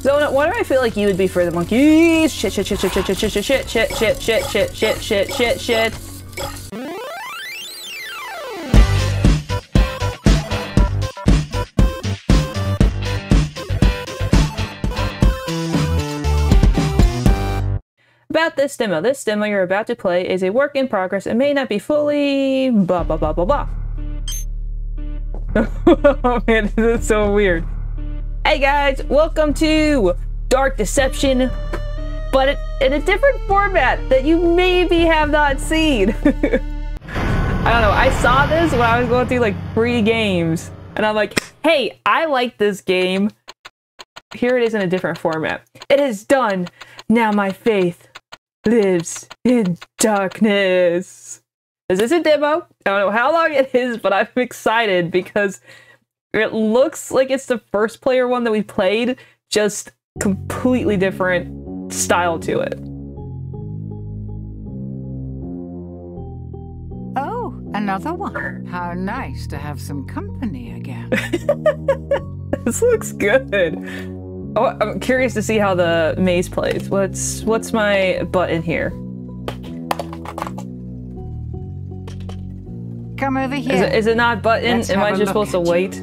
Zona, why do I feel like you would be for the monkeys? Shit, shit, shit, shit, shit, shit, shit, shit, shit, shit, shit, shit, shit, shit, shit, shit. About this demo. This demo you're about to play is a work in progress and may not be fully blah blah blah blah blah. Oh man, this is so weird. Hey guys, welcome to Dark Deception, but in a different format that you maybe have not seen. I don't know, I saw this when I was going through like free games, and I'm like, hey, I like this game. Here it is in a different format. It is done. Now my faith lives in darkness. Is this is a demo. I don't know how long it is, but I'm excited because it looks like it's the first player one that we played, just completely different style to it. Oh, another one. How nice to have some company again. this looks good. Oh, I'm curious to see how the maze plays. What's what's my button here? Come over here. Is it, is it not button? Let's Am I just supposed to wait?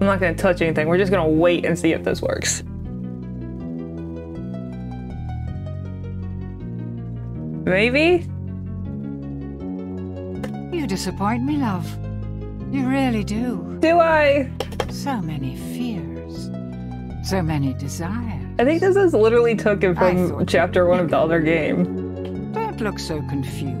I'm not gonna touch anything. We're just gonna wait and see if this works. Maybe? You disappoint me, love. You really do. Do I? So many fears. So many desires. I think this is literally taken from chapter one of the other game. Don't look so confused.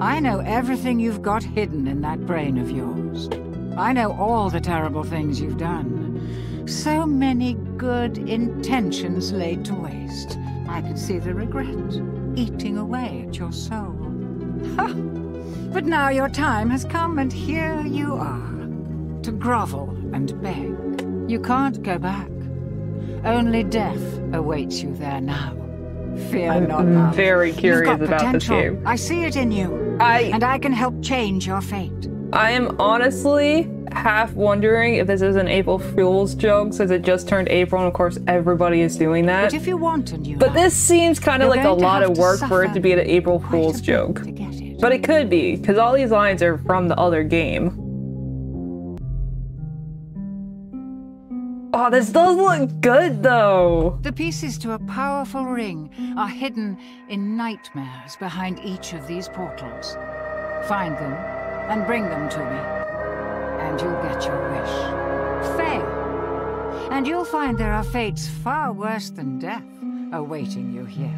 I know everything you've got hidden in that brain of yours. I know all the terrible things you've done. So many good intentions laid to waste. I could see the regret eating away at your soul. Ha! But now your time has come, and here you are to grovel and beg. You can't go back. Only death awaits you there now. Fear I'm not, love. very curious about this potential. game. I see it in you, I and I can help change your fate. I am honestly half wondering if this is an April Fool's joke since it just turned April and of course everybody is doing that. But if you want a new But this seems kind of like a lot of work for it to be an April Fool's joke. it. But it could be, because all these lines are from the other game. Oh, this does look good though. The pieces to a powerful ring are hidden in nightmares behind each of these portals. Find them and bring them to me, and you'll get your wish. Fail, and you'll find there are fates far worse than death awaiting you here.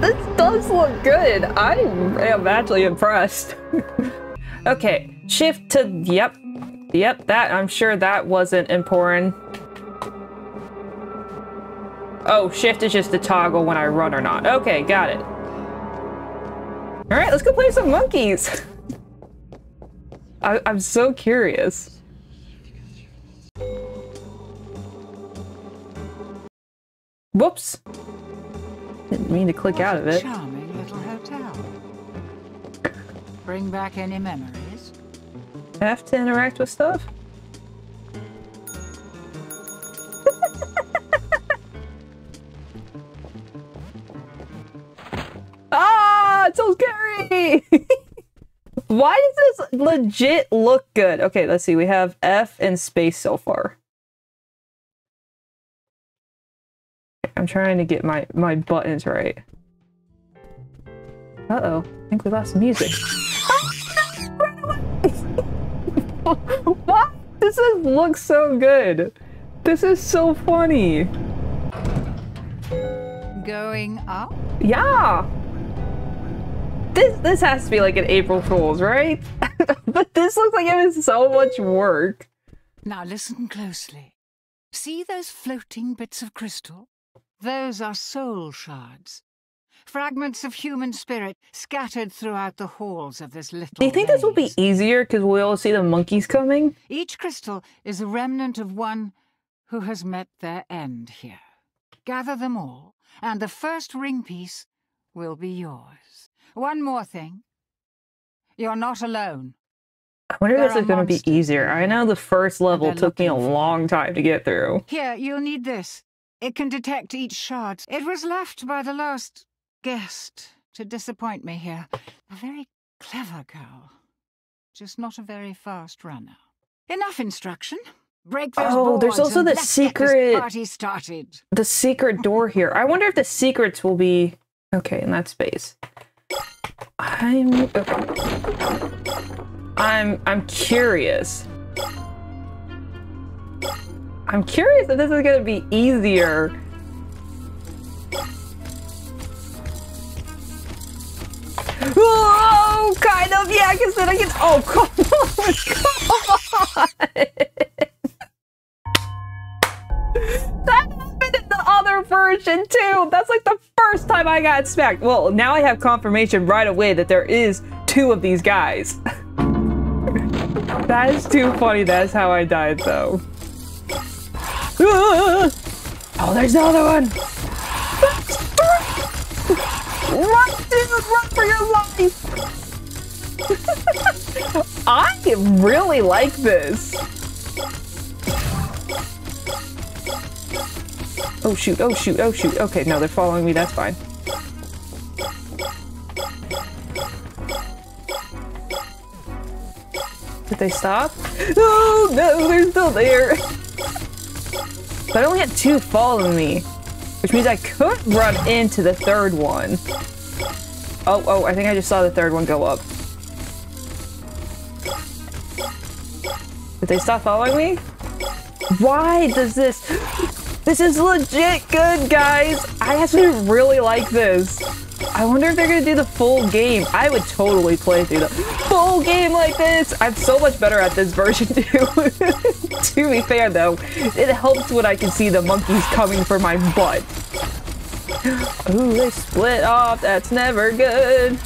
This does look good. I am actually impressed. okay, shift to, yep. Yep, that, I'm sure that wasn't important. Oh, shift is just to toggle when I run or not. Okay, got it. All right, let's go play some monkeys. I, I'm so curious. Whoops. Didn't mean to click out of it. Charming little hotel. Bring back any memories? F to interact with stuff? ah, it's so scary! Why does this legit look good? Okay, let's see. We have F and space so far. I'm trying to get my, my buttons right. Uh-oh. I think we lost music. This is looks so good. This is so funny. Going up? Yeah. This this has to be like an April Fool's, right? but this looks like it was so much work. Now listen closely. See those floating bits of crystal? Those are soul shards. Fragments of human spirit scattered throughout the halls of this little Do you think this will be easier because we'll see the monkeys coming? Each crystal is a remnant of one who has met their end here. Gather them all, and the first ring piece will be yours. One more thing. You're not alone. I wonder if this is going to be easier. I know the first level took me a long time to get through. Here, you'll need this. It can detect each shard. It was left by the last guest to disappoint me here. A very clever girl, just not a very fast runner. Enough instruction. Break those Oh, there's also the secret- party started. The secret door here. I wonder if the secrets will be okay in that space. I'm okay. I'm I'm curious. I'm curious if this is gonna be easier. Oh, kind of. Yeah, can sit. I can. Oh, come on, come on. That happened in the other version too. That's like the first time I got smacked. Well, now I have confirmation right away that there is two of these guys. that is too funny. That's how I died though. Oh, there's another one. Run, dude, run for your life. I really like this. Oh shoot, oh shoot, oh shoot. Okay, no, they're following me, that's fine. Did they stop? Oh no, they're still there. But I only had two following me, which means I could run into the third one. Oh, oh, I think I just saw the third one go up. Did they stop following me? Why does this... This is legit good, guys! I actually really like this. I wonder if they're gonna do the full game. I would totally play through the full game like this. I'm so much better at this version too. to be fair though, it helps when I can see the monkeys coming for my butt. Ooh, they split off. That's never good.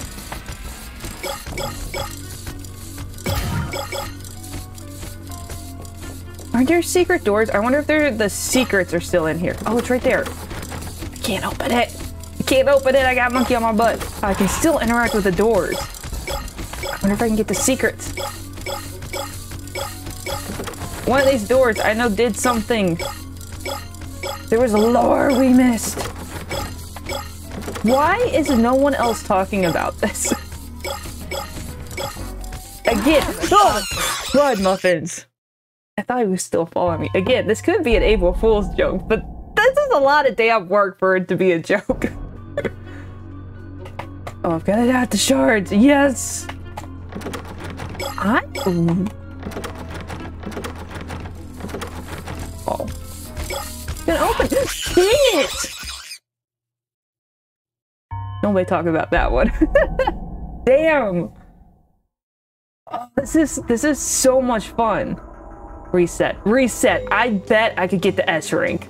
Aren't there secret doors? I wonder if they're, the secrets are still in here. Oh, it's right there. I can't open it. I can't open it. I got monkey on my butt. I can still interact with the doors. Wonder if I can get the secrets. One of these doors I know did something. There was a lore we missed. Why is no one else talking about this? Again, oh, blood muffins. I thought he was still following me. Again, this could be an April Fool's joke, but this is a lot of damn work for it to be a joke. oh, I've got it out the shards. Yes. I. Ooh. Mm-hmm. Oh. Gonna open. Dang it! Nobody talk about that one. Damn. Oh, this is this is so much fun. Reset. Reset. I bet I could get the S rank.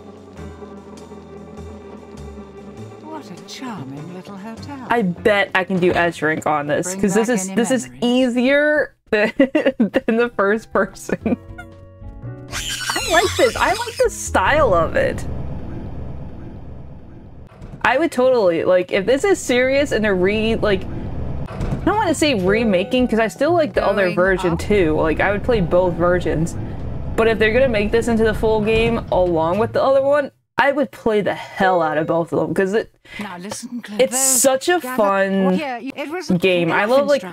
What a charming little hotel. I bet I can do S rank on this because this is any this is easier than, than the first person. I like this. I like the style of it. I would totally like if this is serious and they're re like I don't want to say remaking because I still like the other version up. too. Like I would play both versions. But if they're gonna make this into the full game along with the other one, I would play the hell out of both of them because it Now listen, it's such a fun you- it was game. I love, like-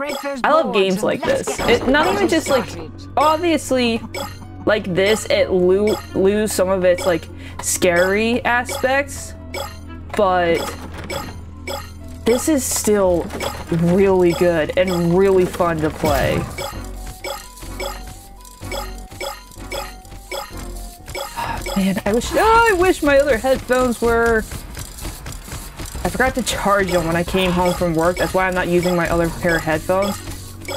I love games like this. It, not even just like obviously like this it lo- lose some of its like scary aspects, but this is still really good and really fun to play. Man, I wish oh, I wish my other headphones were I forgot to charge them when I came home from work. That's why I'm not using my other pair of headphones.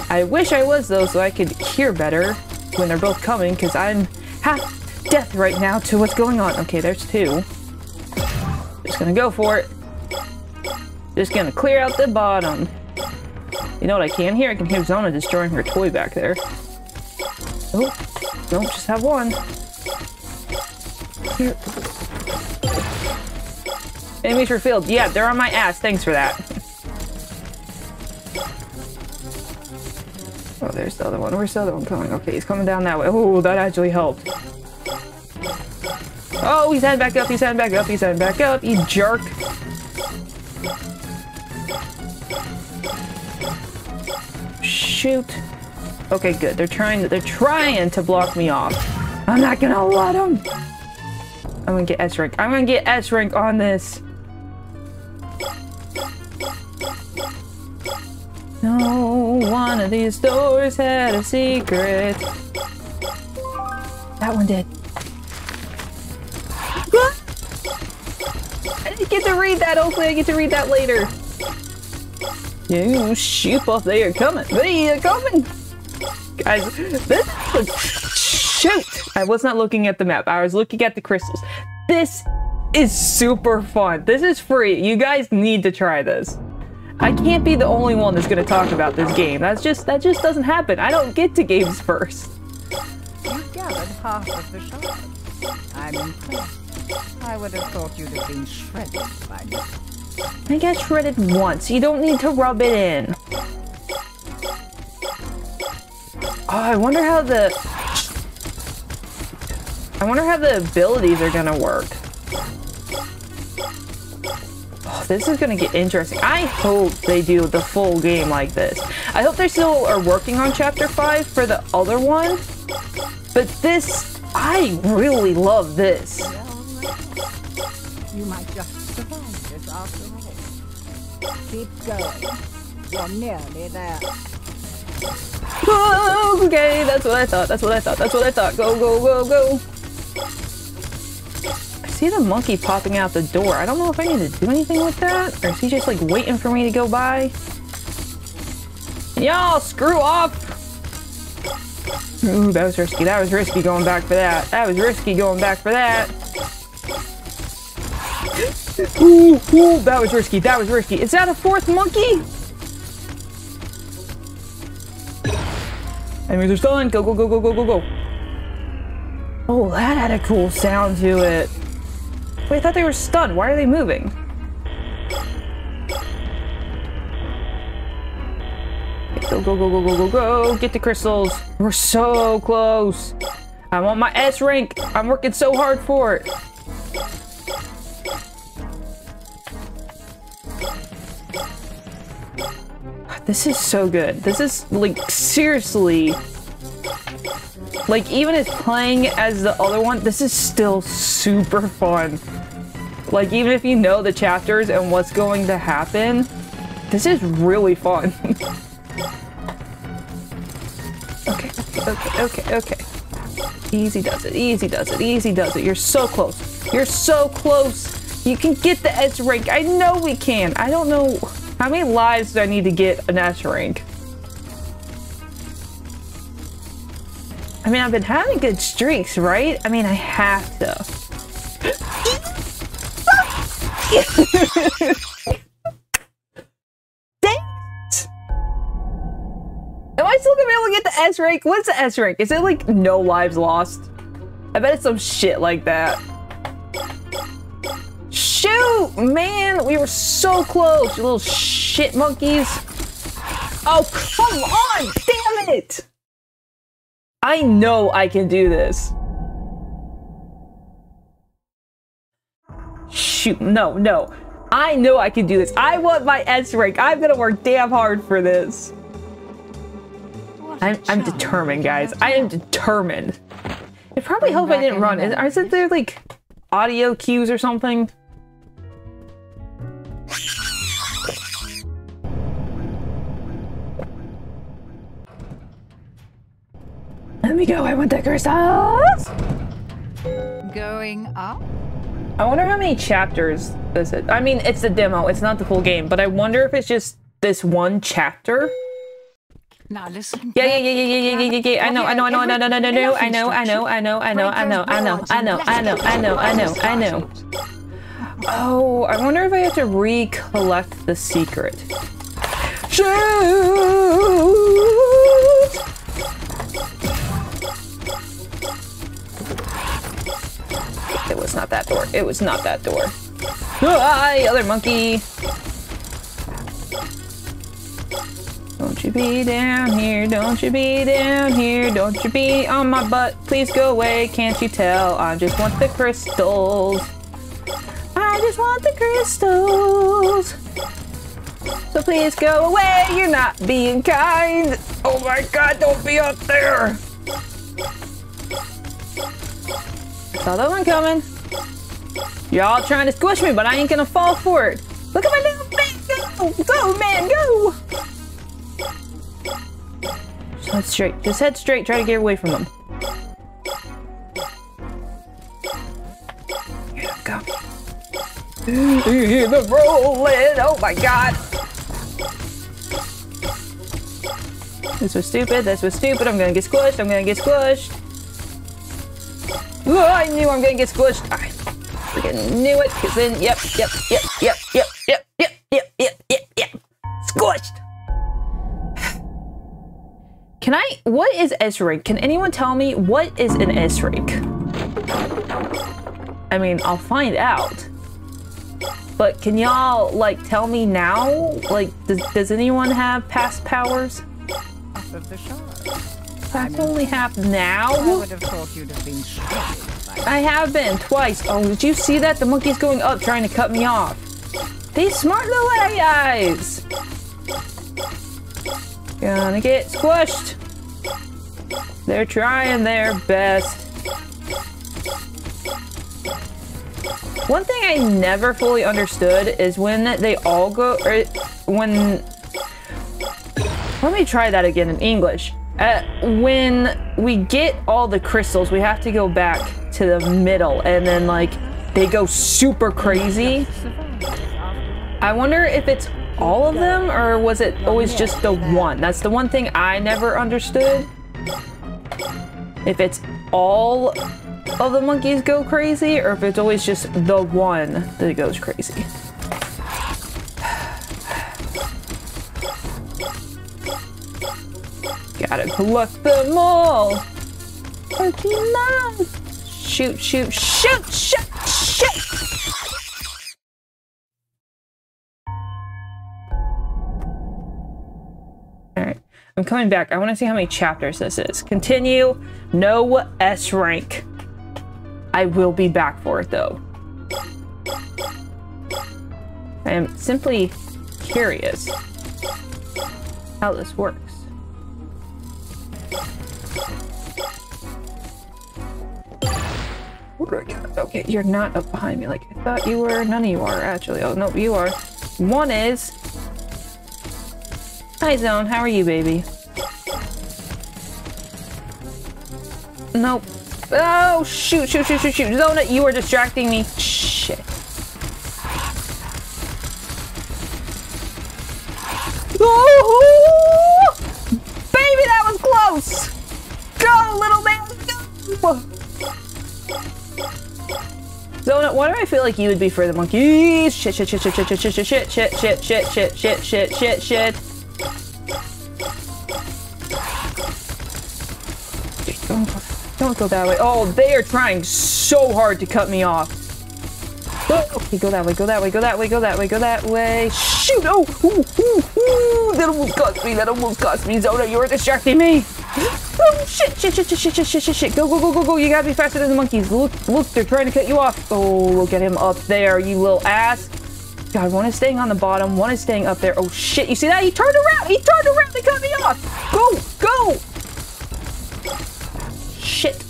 I wish I was though, so I could hear better when they're both coming, because I'm half deaf right now to what's going on. Okay, there's two. Just gonna go for it. Just gonna clear out the bottom. You know what I can hear? I can hear Zona destroying her toy back there. Oh, nope, just have one. Here. Enemies field. Yeah, they're on my ass. Thanks for that. Oh, there's the other one. Where's the other one coming? Okay, he's coming down that way. Oh, that actually helped. Oh, he's heading back up, he's heading back up, he's heading back up, you jerk. Shoot. Okay, good. They're trying to, they're trying to block me off. I'm not gonna let them. I'm gonna get S rank. I'm gonna get S rank on this. No one of these doors had a secret. That one did. I didn't get to read that. Hopefully I get to read that later. You sheep off, they are coming. They are coming. Guys, this is a shoot. I was not looking at the map. I was looking at the crystals. This is super fun. This is free. You guys need to try this. I can't be the only one that's gonna talk about this game. That's just that just doesn't happen. I don't get to games first. You gathered half of the. I'm impressed. I would have thought you'd have been shredded by now. I get shredded once. You don't need to rub it in. Oh, I wonder how the... I wonder how the abilities are gonna work. Oh, this is gonna get interesting. I hope they do the full game like this. I hope they still are working on Chapter 5 for the other one. But this... I really love this. You might just survive this after all. Keep going. You're nearly there. Oh, okay, that's what I thought. That's what I thought. That's what I thought. Go, go, go, go. See the monkey popping out the door. I don't know if I need to do anything with that, or is he just like waiting for me to go by? Y'all, screw up! Ooh, that was risky. That was risky going back for that. That was risky going back for that. Ooh, ooh, that was risky. That was risky. Is that a fourth monkey? Enemies are stunned. Go, go, go, go, go, go, go. Oh, that had a cool sound to it. Wait, I thought they were stunned. Why are they moving? Go, go, go, go, go, go, go. Get the crystals. We're so close. I want my S rank. I'm working so hard for it. This is so good. This is, like, seriously... Like, even as playing as the other one, this is still super fun. Like, even if you know the chapters and what's going to happen, this is really fun. okay, okay, okay, okay. Easy does it, easy does it, easy does it. You're so close. You're so close. You can get the S rank. I know we can. I don't know... How many lives do I need to get an S rank? I mean, I've been having good streaks, right? I mean, I have to. Am I still gonna be able to get the S rank? What's the S rank? Is it like no lives lost? I bet it's some shit like that. Shoot! Man, we were so close, you little shit monkeys. Oh, come on! Damn it! I know I can do this. Shoot, no, no. I know I can do this. I want my S rank. I'm gonna work damn hard for this. I'm, I'm determined, guys. I am determined. It probably helped I didn't run. Is, isn't there like audio cues or something? Let me go. I want the crystals. Ah! Going up? I wonder how many chapters this is. I mean, it's the demo. It's not the full game, but I wonder if it's just this one chapter. Now listen. Yeah, yeah, yeah, yeah, yeah, yeah, yeah, yeah. I know, I know, I know, I know, I know, I know, I know, I know, I know, I know, I know, I know, I know, I know, I know, I know, I know. Oh, I wonder if I have to recollect the secret. Shoot! It was not that door. It was not that door. Hi, other monkey. Don't Don't you be down here, don't you be down here, don't you be on my butt. Please go away, can't you tell? I just want the crystals. I just want the crystals. So please go away, you're not being kind. Oh my god, don't be up there. Saw that one coming. Y'all trying to squish me, but I ain't gonna fall for it. Look at my little face. Go, go, man, go. Just head straight. Just head straight. Try to get away from them. Yeah, go. You hear the rolling. Oh my god. This was stupid. This was stupid. I'm gonna get squished. I'm gonna get squished. Oh, I knew I'm gonna get squished. I freaking knew it. Cause then, yep, yep, yep, yep, yep, yep, yep, yep, yep, yep, yep. Squished. Can I? What is S-rank? Can anyone tell me what is an S-rank? I mean, I'll find out. But can y'all like tell me now? Like, does, does anyone have past powers? Of the shore. I only have now. I would have thought you'd have been by I have been twice. Oh, did you see that? The monkey's going up trying to cut me off. These smart little AIs. Gonna get squished. They're trying their best. One thing I never fully understood is when they all go, or when, let me try that again in English. Uh, when we get all the crystals, we have to go back to the middle and then like they go super crazy. I wonder if it's all of them or was it always just the one? That's the one thing I never understood. If it's all of the monkeys go crazy or if it's always just the one that goes crazy. Gotta collect them all. Pokemon. Shoot, shoot, shoot, shoot, shoot. All right, I'm coming back. I want to see how many chapters this is. Continue. No S rank. I will be back for it though. I am simply curious how this works. Okay, you're not up behind me like I thought you were. None of you are, actually. Oh, no, you are. One is. Hi, Zone. How are you, baby? Nope. Oh, shoot, shoot, shoot, shoot, shoot. Zona, you are distracting me. Shit. Oh! Baby, that was close! Go, little man, go! Zona, why do I feel like you would be for the monkeys? Shit, shit, shit, shit, shit, shit, shit, shit, shit, shit, shit, shit, shit, shit, shit, shit. Don't don't go that way. Oh, they are trying so hard to cut me off. Okay, go that way, go that way, go that way, go that way, go that way. Shoot! Oh, ooh, ooh, ooh, that almost cost me, that almost cost me. Zona, you are distracting me. Oh, shit, shit, shit, shit, shit, shit, shit, shit. Go, go, go, go, go. You gotta be faster than the monkeys. Look, look, they're trying to cut you off. Oh, look at him up there, you little ass. God, one is staying on the bottom, one is staying up there. Oh, shit, you see that? He turned around, he turned around, they cut me off. Go, go. Shit.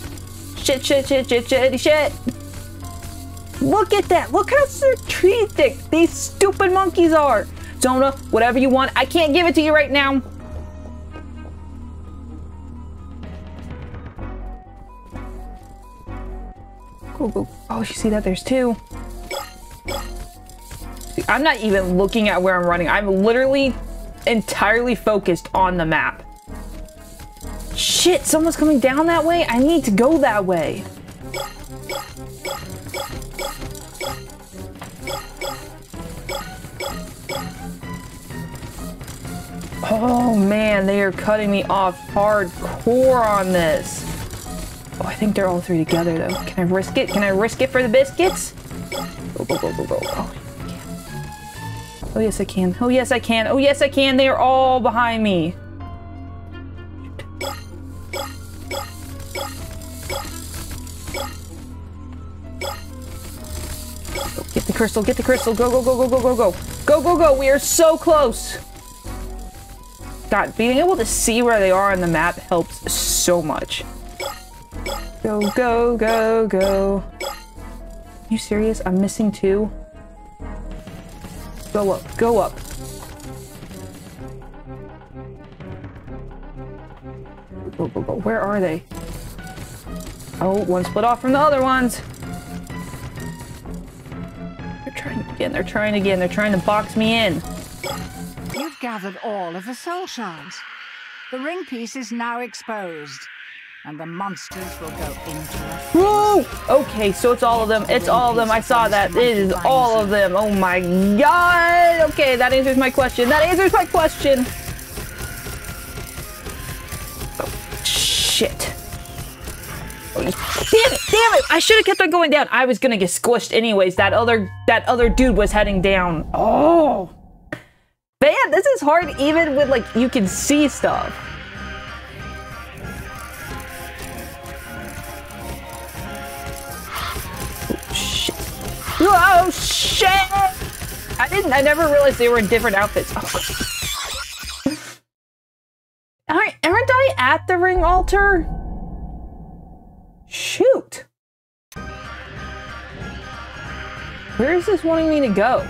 Shit, shit, shit, shit, shit, shit. Look at that. Look how strategic these stupid monkeys are. Zona, whatever you want. I can't give it to you right now. Oh, you see that? There's two. I'm not even looking at where I'm running. I'm literally entirely focused on the map. Shit, someone's coming down that way? I need to go that way. Oh man, they are cutting me off hardcore on this. Oh, I think they're all three together though. Can I risk it? Can I risk it for the biscuits? Go, go, go, go, go. Oh, oh yes, I can. Oh, yes, I can. Oh, yes, I can. They are all behind me. Get the crystal, get the crystal. Go, go, go, go, go, go, go. Go, go, go. We are so close. God, being able to see where they are on the map helps so much. Go, go, go, go. you serious? I'm missing two? Go up, go up. Go, go, go. Where are they? Oh, one split off from the other ones. They're trying again, they're trying again, they're trying to box me in. You've gathered all of the soul shards. The ring piece is now exposed, and the monsters will go into Whoa! Okay, so it's all of them. It's all of them. I saw that. It is all of them. Oh my god! Okay, that answers my question. That answers my question. Oh, shit. Oh, damn it! Damn it! I should have kept on going down. I was gonna get squished anyways. That other that other dude was heading down. Oh. Man, this is hard even with like you can see stuff. Oh shit! I didn't I never realized they were in different outfits. Oh. aren't, aren't I at the ring altar? Shoot. Where is this wanting me to go?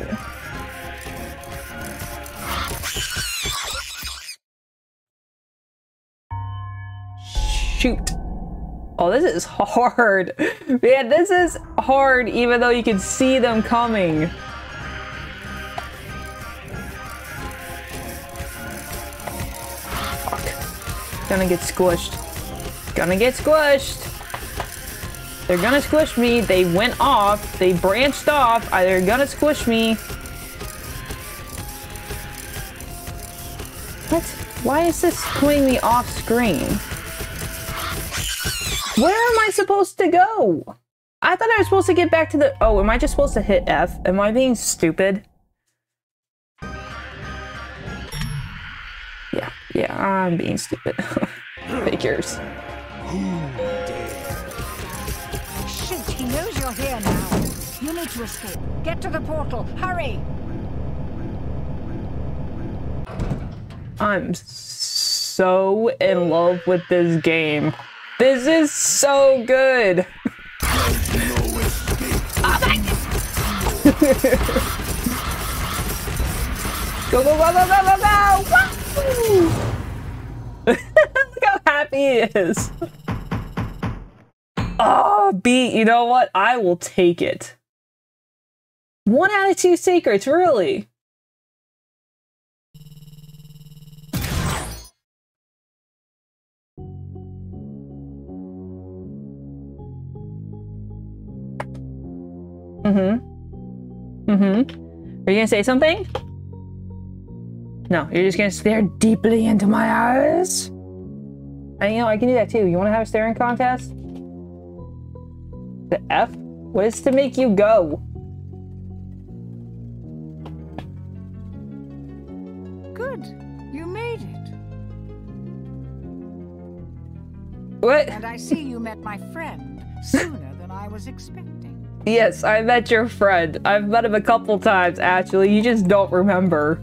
Shoot. Oh, this is hard. Man, this is hard even though you can see them coming. Fuck. Gonna get squished. Gonna get squished. They're gonna squish me. They went off. They branched off. Uh, they're gonna squish me. What? Why is this putting me off screen? Where am I supposed to go? I thought I was supposed to get back to the- Oh, am I just supposed to hit F? Am I being stupid? Yeah, yeah, I'm being stupid. Figures. Shoot, he knows you're here now. You need to escape. Get to the portal. Hurry! I'm so in love with this game. This is so good. go, go, go, go, go, go, go! Look how happy he is. Oh, beat. You know what? I will take it. One out of two secrets, really. Mm-hmm. Mm-hmm. Are you gonna say something? No, you're just gonna stare deeply into my eyes. And you know, I can do that too. You wanna have a staring contest? The F? What is to make you go? Good. You made it. What? And I see you met my friend sooner than I was expecting. Yes, I met your friend. I've met him a couple times, actually. You just don't remember.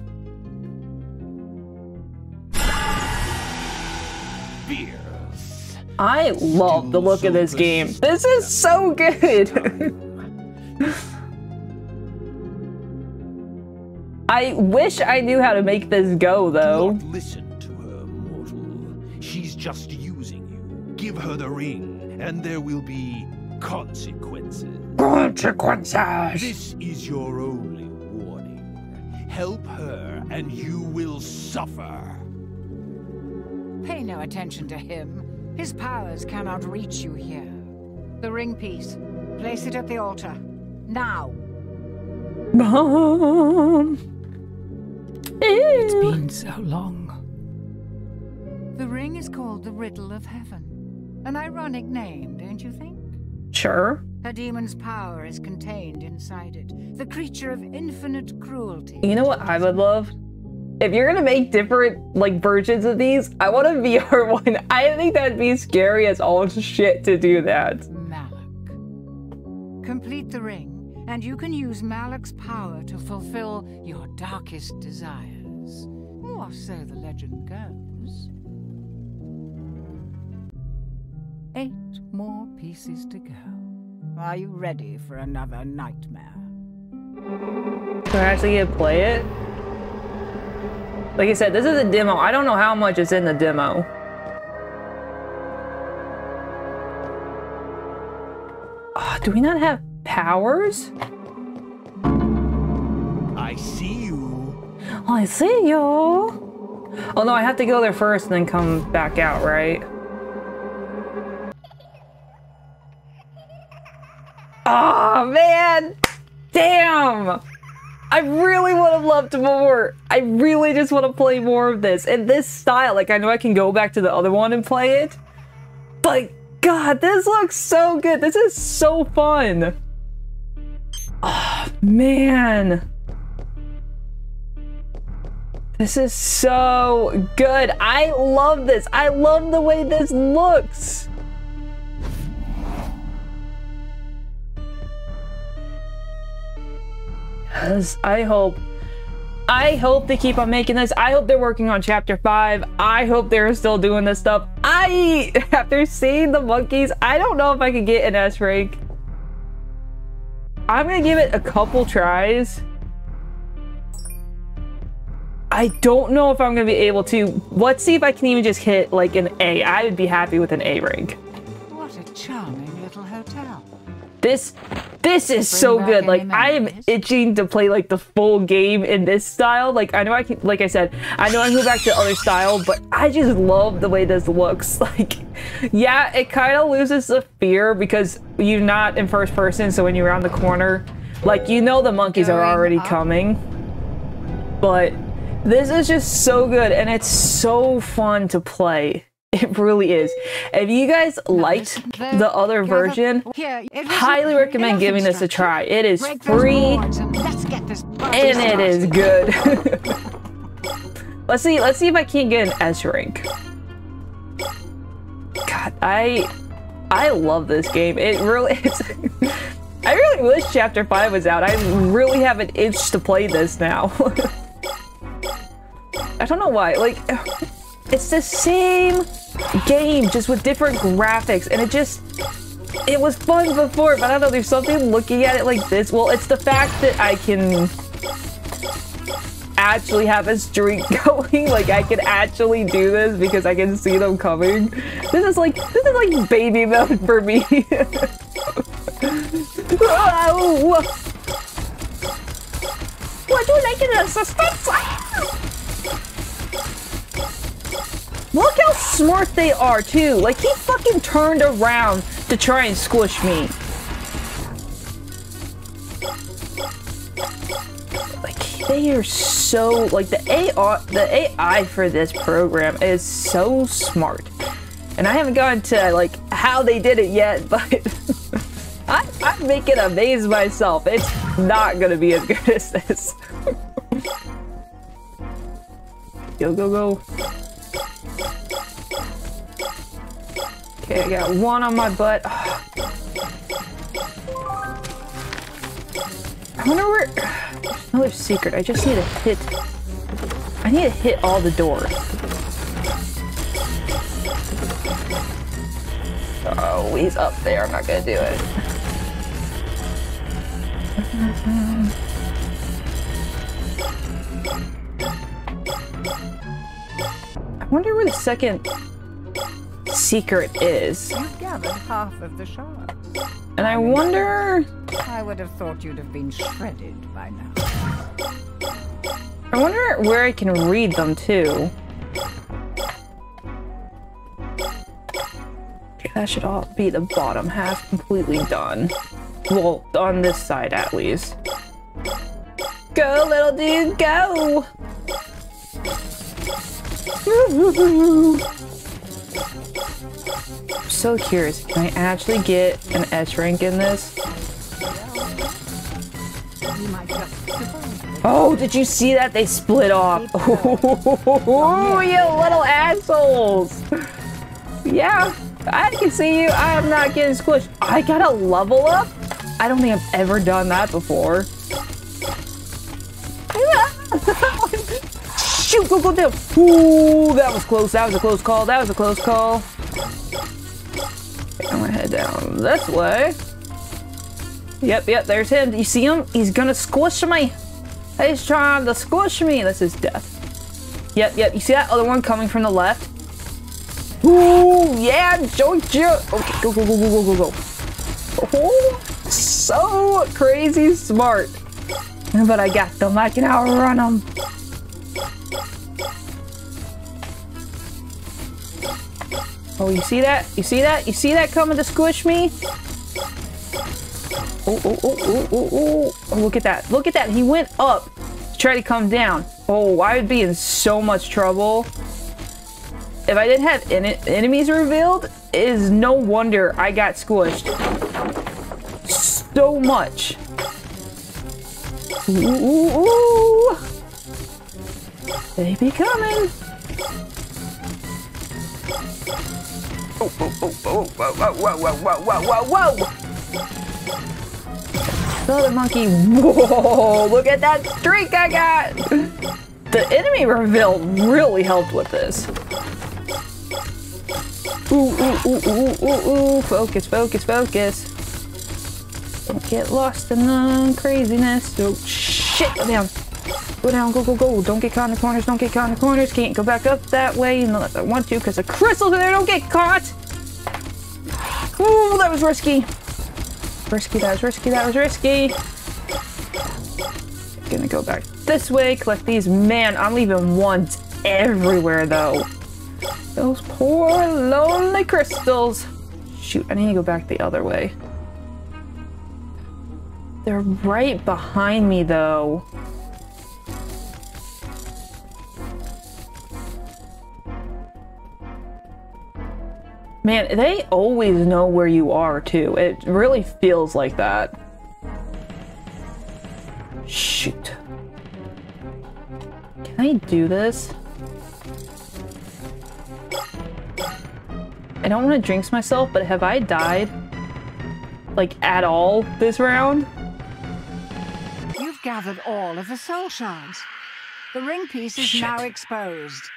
Fierce. I love the look of this game. This is so good. I wish I knew how to make this go, Do though. not listen to her, mortal. She's just using you. Give her the ring, and there will be consequences. Consequences. This is your only warning. Help her, and you will suffer. Pay no attention to him. His powers cannot reach you here. The ring piece. Place it at the altar. Now. Mom. It's Ew. been so long. The ring is called the Riddle of Heaven. An ironic name, don't you think? Sure. A demon's power is contained inside it. The creature of infinite cruelty. You know what I would love? If you're gonna make different like versions of these, I want a VR one. I think that'd be scary as all shit to do that. Malak. Complete the ring, and you can use Malak's power to fulfill your darkest desires. Or so the legend goes. Eight more pieces to go. Are you ready for another nightmare? Do I actually get to play it? Like I said, this is a demo. I don't know how much is in the demo. Oh, do we not have powers? I see you. Oh, I see you. Oh no, I have to go there first and then come back out, right? Oh man! Damn! I really would have loved more. I really just want to play more of this. And this style, like I know I can go back to the other one and play it. But god, this looks so good. This is so fun. Oh man. This is so good. I love this. I love the way this looks. Yes, I hope. I hope they keep on making this. I hope they're working on chapter 5. I hope they're still doing this stuff. I, after seeing the monkeys, I don't know if I could get an S rank. I'm gonna give it a couple tries. I don't know if I'm gonna be able to. Let's see if I can even just hit like an A. I would be happy with an A rank. What a charming. This this is so good. Like I am itching to play like the full game in this style. Like I know I can like I said, I know I can go back to other style, but I just love the way this looks. Like yeah, it kind of loses the fear because you're not in first person, so when you're around the corner, like you know the monkeys are already coming. But this is just so good and it's so fun to play. It really is. If you guys liked the other version, highly recommend giving this a try. It is free and let's get this party and it is good. let's see. Let's see if I can't get an S rank. God, I I love this game. It really. I really wish Chapter Five was out. I really have an itch to play this now. I don't know why. Like, it's the same game, just with different graphics, and it just it was fun before, but I don't know, there's something looking at it like this. Well, it's the fact that I can actually have a streak going. Like I can actually do this because I can see them coming. This is like this is like baby mode for me. What do you like in the suspense? Ah! Look how smart they are too. Like he fucking turned around to try and squish me. Like they are so like the AI the AI for this program is so smart. And I haven't gotten to like how they did it yet, but I, I'm making amaze myself. It's not gonna be as good as this. go go go. Okay, I got one on my butt. I wonder where. Another secret. I just need to hit. I need to hit all the doors. Oh, he's up there. I'm not gonna do it. I wonder where the second secret is. You've gathered half of the shards. And I wonder. I would have thought you'd have been shredded by now. I wonder where I can read them too. That should all be the bottom half completely done. Well, on this side at least. Go, little dude, go! I'm so curious, can I actually get an S rank in this? Oh, did you see that? They split off. Oh, you little assholes. Yeah, I can see you. I am not getting squished. I got a level up? I don't think I've ever done that before. Shoot, go, go down. Ooh, that was close. That was a close call. That was a close call. I'm gonna head down this way. Yep, yep, there's him. You see him? He's gonna squish me. He's trying to squish me. This is death. Yep, yep. You see that other one coming from the left? Ooh, yeah, Georgia. Okay, go, go, go, go, go, go, go. Oh, so crazy smart. But I got them. I can outrun them. Oh, you see that? You see that? You see that coming to squish me? Oh, oh, oh, oh, oh, oh. look at that. Look at that. He went up to try to come down. Oh, I would be in so much trouble. If I didn't have en enemies revealed, it is no wonder I got squished. So much. Ooh, ooh, ooh. They be coming. Oh, oh, oh, oh, whoa, whoa, whoa, whoa, whoa, whoa, whoa! Another monkey. Whoa, look at that streak I got! The enemy reveal really helped with this. Ooh, ooh, ooh, ooh, ooh, ooh, focus, focus, focus. Don't get lost in the craziness. Oh, shit, down. Go down, go, go, go. Don't get caught in the corners, don't get caught in the corners. Can't go back up that way unless I want to because the crystals in there don't get caught. Ooh, that was risky. Risky, that was risky, that was risky. Gonna go back this way, collect these. Man, I'm leaving ones everywhere though. Those poor lonely crystals. Shoot, I need to go back the other way. They're right behind me though. Man, they always know where you are, too. It really feels like that. Shoot. Can I do this? I don't want to jinx myself, but have I died? Like, at all this round? You've gathered all of the soul shards. The ring piece is Shit. now exposed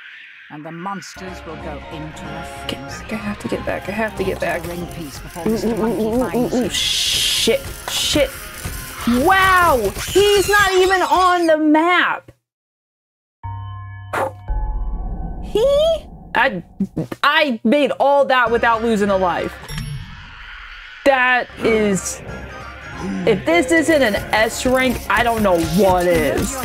and the monsters will go into a frenzy. I have to get back, I have to get back. Ring piece before Mr. ooh, Monkey ooh, ooh, finds ooh, ooh, you. shit, shit. Wow! He's not even on the map! He? I, I made all that without losing a life. That is... If this isn't an S rank, I don't know what is.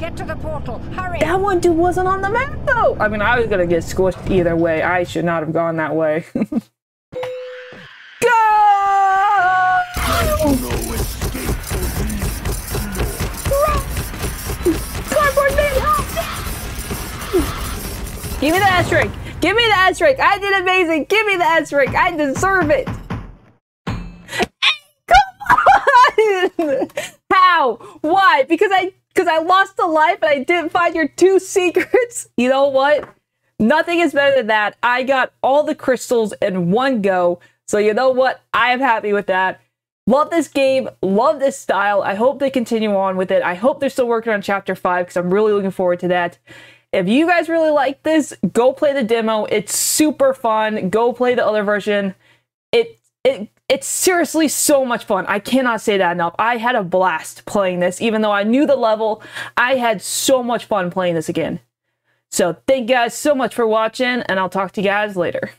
You're here now. You need to escape. Get to the portal. Hurry! That one dude wasn't on the map though. I mean, I was gonna get squished either way. I should not have gone that way. Go! Cardboard man, help me! Give me the S rank. Give me the S rank. I did amazing. Give me the S rank. I deserve it. Hey, Come on! How? Why? Because I because I lost a life and I didn't find your two secrets. You know what? Nothing is better than that. I got all the crystals in one go. So you know what? I am happy with that. Love this game. Love this style. I hope they continue on with it. I hope they're still working on chapter 5 because I'm really looking forward to that. If you guys really like this, go play the demo. It's super fun. Go play the other version. It it it's seriously so much fun. I cannot say that enough. I had a blast playing this, even though I knew the level. I had so much fun playing this again. So thank you guys so much for watching, and I'll talk to you guys later.